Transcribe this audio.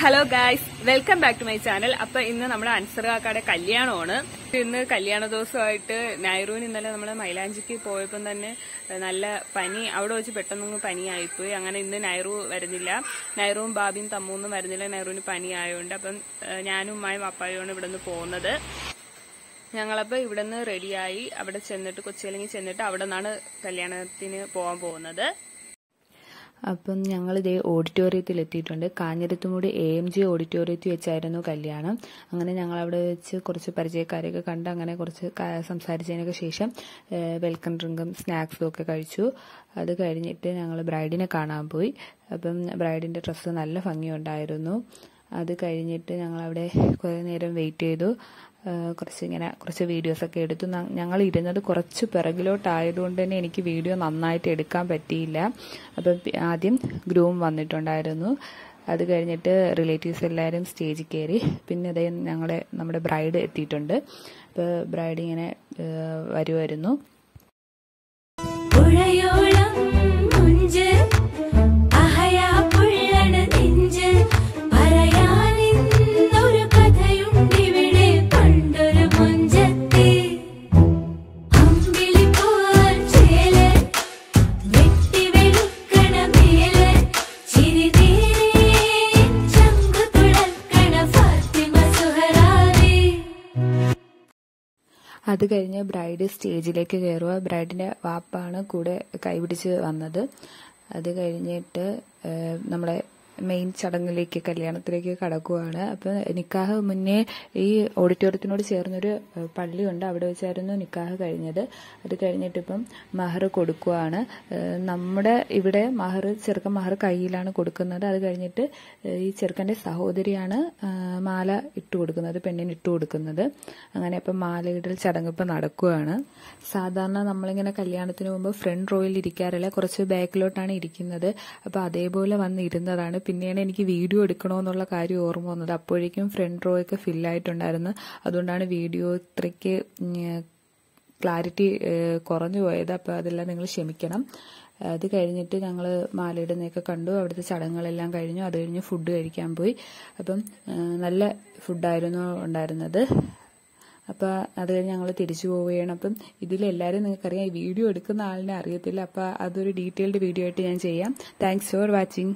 Hello guys welcome back to my channel അപ്പൊ ഇന്ന് നമ്മുടെ അൻസർ കാക്കയുടെ കല്യാണമാണ്. ഇന്ന് കല്യാണ ദിവസമായിട്ട് നെഹ്റുവിന് ഇന്നലെ നമ്മൾ മൈലാഞ്ചിക്ക് പോയപ്പം തന്നെ നല്ല പനി. അവിടെ വെച്ച് പെട്ടെന്ന് പനിയായിപ്പോയി. അങ്ങനെ ഇന്ന് നൈറു വരുന്നില്ല. നൈറുവും ബാബിയും തമ്മൂന്നും വരുന്നില്ല. നൈറൂന് പനിയായതുകൊണ്ട് അപ്പം ഞാനും ഉമ്മായും അപ്പായുമാണ് ഇവിടെ നിന്ന് പോകുന്നത്. ഞങ്ങളപ്പോൾ ഇവിടെ നിന്ന് റെഡിയായി അവിടെ ചെന്നിട്ട് കൊച്ചിയിലെങ്കിൽ ചെന്നിട്ട് അവിടെ നിന്നാണ് കല്യാണത്തിന് പോകാൻ പോകുന്നത്. അപ്പം ഞങ്ങൾ ഇതേ ഓഡിറ്റോറിയത്തിൽ എത്തിയിട്ടുണ്ട്. കാഞ്ഞിരത്തുമൂടി എ എം ജി ഓഡിറ്റോറിയത്തിൽ വെച്ചായിരുന്നു കല്യാണം. അങ്ങനെ ഞങ്ങൾ അവിടെ വെച്ച് കുറച്ച് പരിചയക്കാരെയൊക്കെ കണ്ട് അങ്ങനെ കുറച്ച് സംസാരിച്ചതിനൊക്കെ ശേഷം വെൽക്കം ഡ്രിങ്കും സ്നാക്സും ഒക്കെ കഴിച്ചു. അത് കഴിഞ്ഞിട്ട് ഞങ്ങൾ ബ്രൈഡിനെ കാണാൻ പോയി. അപ്പം ബ്രൈഡിന്റെ ഡ്രസ്സ് നല്ല ഭംഗിയുണ്ടായിരുന്നു. അത് കഴിഞ്ഞിട്ട് ഞങ്ങൾ അവിടെ കുറേ നേരം വെയിറ്റ് ചെയ്തു. കുറച്ച് ഇങ്ങനെ കുറച്ച് വീഡിയോസൊക്കെ എടുത്തു. ഞങ്ങൾ ഇരുന്നത് കുറച്ച് പിറകിലോട്ടായതുകൊണ്ട് തന്നെ എനിക്ക് വീഡിയോ നന്നായിട്ട് എടുക്കാൻ പറ്റിയില്ല. അപ്പം ആദ്യം ഗ്രൂം വന്നിട്ടുണ്ടായിരുന്നു. അത് കഴിഞ്ഞിട്ട് റിലേറ്റീവ്സ് എല്ലാവരും സ്റ്റേജിൽ കയറി. പിന്നെ അതേ ഞങ്ങളെ നമ്മുടെ ബ്രൈഡ് എത്തിയിട്ടുണ്ട്. അപ്പോൾ ബ്രൈഡ് ഇങ്ങനെ വരുമായിരുന്നു പുഴയോളം അത് കഴിഞ്ഞ് ബ്രൈഡ് സ്റ്റേജിലേക്ക് കയറുക ബ്രൈഡിന്റെ വാപ്പാണ് കൂടെ കൈപിടിച്ച് വന്നത്. അത് കഴിഞ്ഞിട്ട് നമ്മളെ മെയിൻ ചടങ്ങിലേക്ക് കല്യാണത്തിലേക്ക് കടക്കുകയാണ് അപ്പൊ നിക്കാഹ് മുന്നേ ഈ ഓഡിറ്റോറിയത്തിനോട് ചേർന്നൊരു പള്ളിയുണ്ട്. അവിടെ വെച്ചായിരുന്നു നിക്കാഹ് കഴിഞ്ഞത്. അത് കഴിഞ്ഞിട്ട് ഇപ്പം മഹർ കൊടുക്കുകയാണ് നമ്മുടെ ഇവിടെ മഹർ ചെറുക്കൻ മഹർ കയ്യിലാണ് കൊടുക്കുന്നത്. അത് കഴിഞ്ഞിട്ട് ഈ ചെറുക്കന്റെ സഹോദരിയാണ് മാല ഇട്ട് കൊടുക്കുന്നത് പെണ്ണിന് ഇട്ട് കൊടുക്കുന്നത്. അങ്ങനെ ഇപ്പം മാലയിടൽ ചടങ്ങ് ഇപ്പം നടക്കുകയാണ് സാധാരണ നമ്മളിങ്ങനെ കല്യാണത്തിന് മുമ്പ് ഫ്രണ്ട് റോയിൽ ഇരിക്കാറില്ല. കുറച്ച് ബാക്കിലോട്ടാണ് ഇരിക്കുന്നത്. അപ്പൊ അതേപോലെ വന്ന് ഇരുന്നതാണ് പിന്നെയാണ് എനിക്ക് വീഡിയോ എടുക്കണമെന്നുള്ള കാര്യം ഓർമ്മ വന്നത്. അപ്പോഴേക്കും ഫ്രണ്ട് റോയൊക്കെ ഫില്ലായിട്ടുണ്ടായിരുന്നു അതുകൊണ്ടാണ് വീഡിയോ ഇത്രയ്ക്ക് ക്ലാരിറ്റി കുറഞ്ഞു പോയത്. അപ്പോൾ അതെല്ലാം നിങ്ങൾ ക്ഷമിക്കണം. അത് കഴിഞ്ഞിട്ട് ഞങ്ങൾ മാലയിടുന്നതൊക്കെ കണ്ടു. അവിടുത്തെ ചടങ്ങുകളെല്ലാം കഴിഞ്ഞു. അത് കഴിഞ്ഞ് ഫുഡ് കഴിക്കാൻ പോയി. അപ്പം നല്ല ഫുഡായിരുന്നു ഉണ്ടായിരുന്നത്. അപ്പോൾ അത് കഴിഞ്ഞ് ഞങ്ങൾ തിരിച്ചു പോവുകയാണ്. അപ്പം ഇതിലെല്ലാവരും നിങ്ങൾക്കറിയാം ഈ വീഡിയോ എടുക്കുന്ന ആളിനെ അറിയത്തില്ല. അപ്പോൾ അതൊരു ഡീറ്റെയിൽഡ് വീഡിയോ ആയിട്ട് ഞാൻ ചെയ്യാം. Thanks for watching